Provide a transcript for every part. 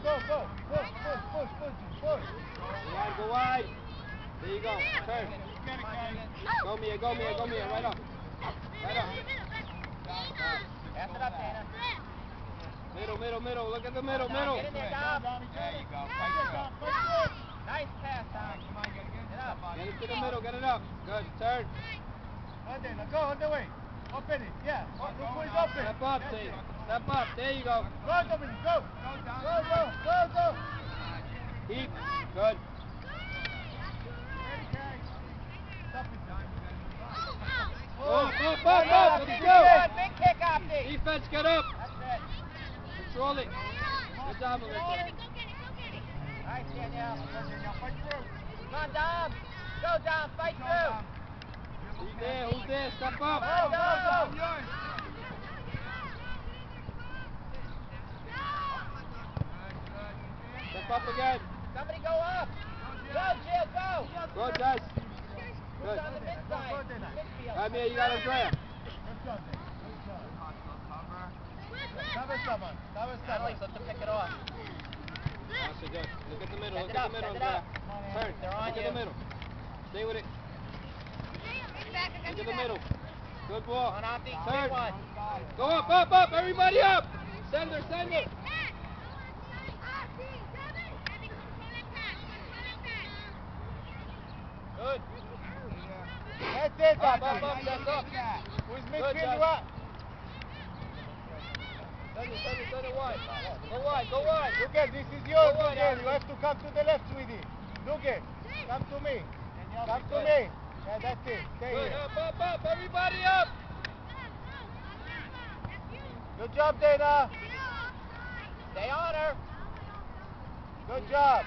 go, go. Push, push, push, push, push. Wide, go wide. There you go. Turn. Go Mia, go Mia, go Mia. Right up. Right up. Pass it up, Dana. Middle, middle, middle. Look at the middle, middle. Get in there, Dom. There you go. Fight through. Nice pass, Dom. Come on, get Get up. Get it to the middle, get it up. Good. Turn. On there, now go on the way. Open it, yeah. Look who is open. Step up, it. Step up. There you go. Go, Dominic, go. Go, go, go, go. Good. Guys. Stop it. Up, up, up, up. Let's go. Big kick, Opti. Defense, get up. That's it. Control it. Good job, Melissa. Nice, Danielle. Now fight through. Come on, Dom. Go, Dom. Fight through. Who's there? Who's there? Step up. Go, go, go. Yours. Step up again. Somebody go up. Go, Jill, go. Go, Jess. Who's Good. on the mid? Midfield. Come here, you got Andrea. Good job, Dave. Good job. Stop it, stubborn. Stop it, stubborn. Annalise, let them pick it off. That's good. Look at the middle. Send Look at up, the middle, send it up. Turn. They're on Look at the middle. Stay with it. Look at the middle. Good ball. On Turn. Go up, up, up. Everybody up. Send her, send her. That's it, Up, Opti. up, up, that's. Who's Good, midfield? Josh. It, send it, send it wide. Go wide, go wide. Dugan, this is yours, Dugan. You have to come to the left, sweetie. Dugan, come to me. Come to me. Yeah, that's it. Stay Good. here. Up, up, up. Everybody up. Good job, Dana. Stay on her. Good job.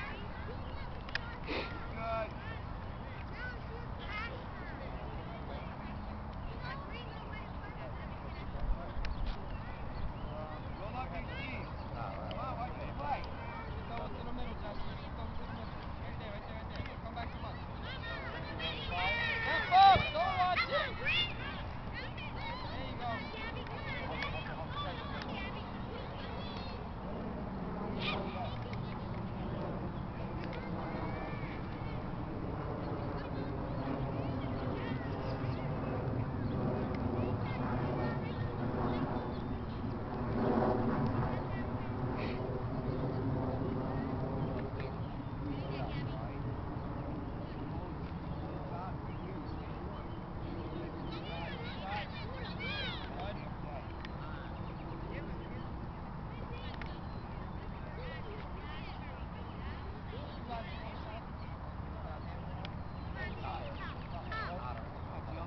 Go to the middle, Justin. Go to the middle. Right there, right there, right there. Come back to us. Step up. Don't watch it. There you go.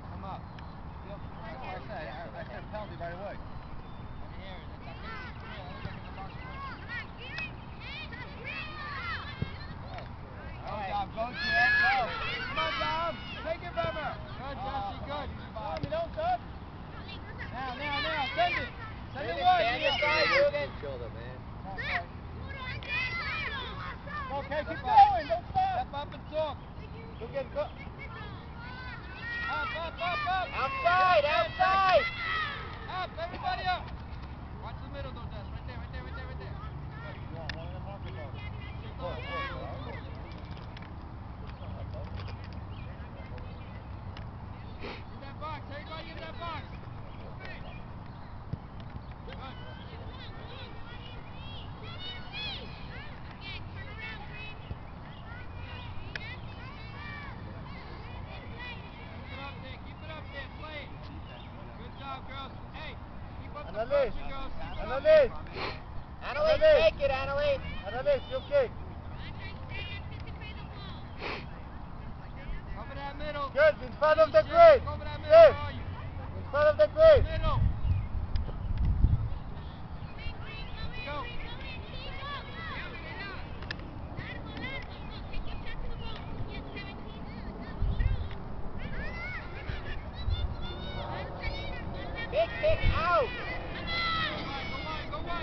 Come up. I said, I said penalty right away. All right. Dom, go, Jet, go. Come on, Dom. Take it from her. Good, Jesse, good. Dom, you don't touch. Now, now, now. Send it. Send it Dugan, wide. stay on your Mia. side, Dugan. Okay, keep going. Don't stop. Step up and talk. Dugan, go. Up, up, up, up. Outside, outside. Up, everybody up. Watch the middle though, Jess. Right there, right there, right there, right there. Yeah, one of them mark it off. Go, go, go. In that box, everybody in that box. Good. Keep it up there, keep it up there, play it. Good job, girls. Hey, keep up the Annalise. pressure, girls. Keep it up. Annalise. Annalise, Annalise. take it, Annalise. Annalise, you okay? Cover that middle. Good, in front of the Jess, grid. That middle, Yes. where are you? In front of the grid. Middle. Go. Big kick out.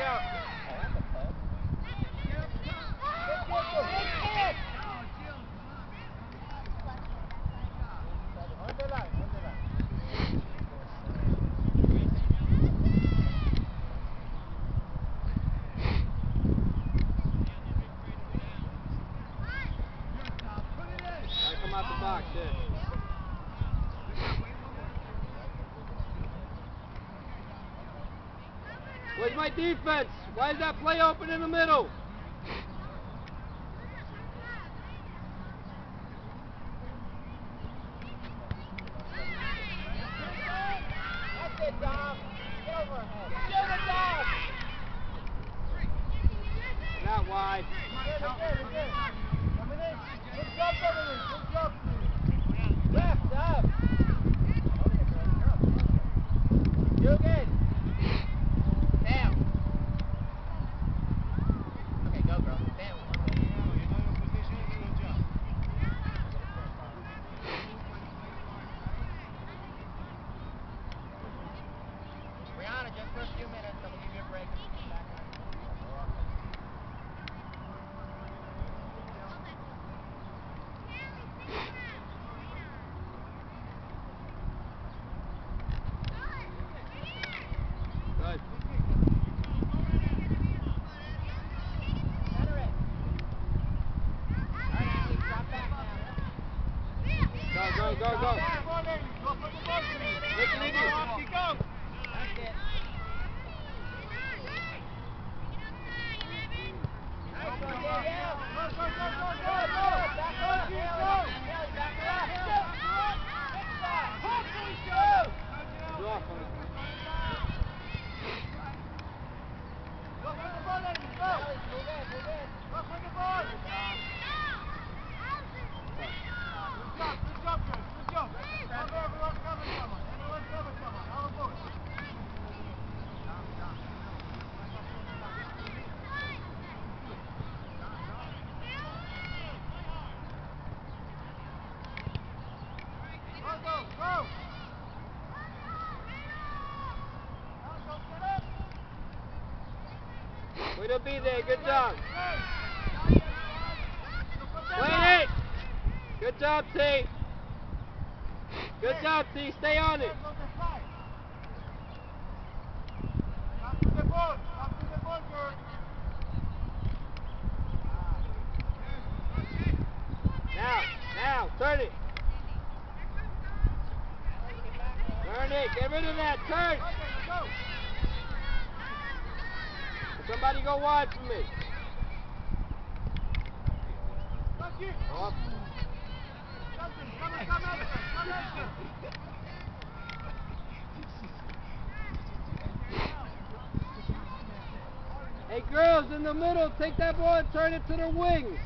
样。Where's my defense? Why is that play open in the middle? Good, job, Good job. Left, up. go, go. Way to be there, good job. Good job, T. Stay on turn it. Turn. Get rid of that. Turn. Somebody go wide for me. Hey girls, in the middle, take that ball and turn it to the wings.